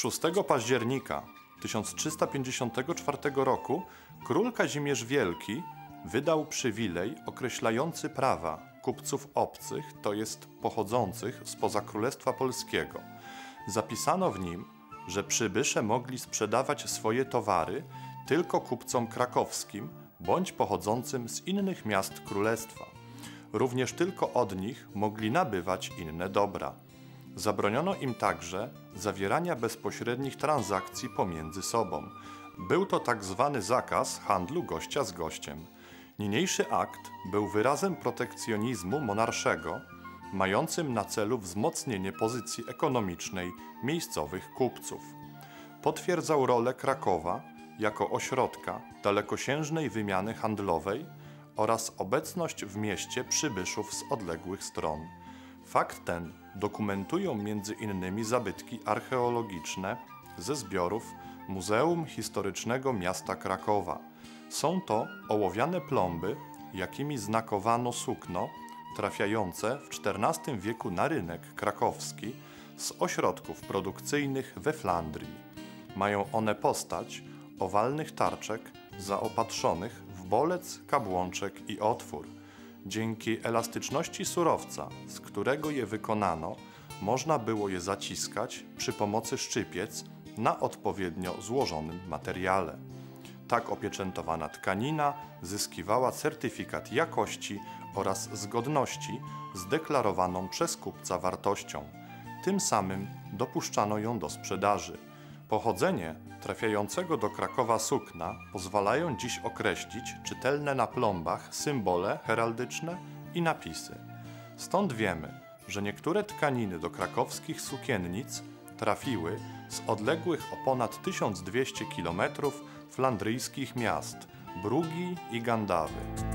6 października 1354 roku król Kazimierz Wielki wydał przywilej określający prawa kupców obcych, to jest pochodzących spoza Królestwa Polskiego. Zapisano w nim, że przybysze mogli sprzedawać swoje towary tylko kupcom krakowskim bądź pochodzącym z innych miast królestwa. Również tylko od nich mogli nabywać inne dobra. Zabroniono im także zawierania bezpośrednich transakcji pomiędzy sobą. Był to tak zwany zakaz handlu gościa z gościem. Niniejszy akt był wyrazem protekcjonizmu monarszego, mającym na celu wzmocnienie pozycji ekonomicznej miejscowych kupców. Potwierdzał rolę Krakowa jako ośrodka dalekosiężnej wymiany handlowej oraz obecność w mieście przybyszów z odległych stron. Fakt ten dokumentują innymi zabytki archeologiczne ze zbiorów Muzeum Historycznego Miasta Krakowa. Są to ołowiane plomby, jakimi znakowano sukno trafiające w XIV wieku na rynek krakowski z ośrodków produkcyjnych we Flandrii. Mają one postać owalnych tarczek zaopatrzonych w bolec, kabłączek i otwór. Dzięki elastyczności surowca, z którego je wykonano, można było je zaciskać przy pomocy szczypiec na odpowiednio złożonym materiale. Tak opieczętowana tkanina zyskiwała certyfikat jakości oraz zgodności z deklarowaną przez kupca wartością. Tym samym dopuszczano ją do sprzedaży. Pochodzenie trafiającego do Krakowa sukna pozwalają dziś określić czytelne na plombach symbole heraldyczne i napisy. Stąd wiemy, że niektóre tkaniny do krakowskich sukiennic trafiły z odległych o ponad 1200 km flandryjskich miast Brugi i Gandawy.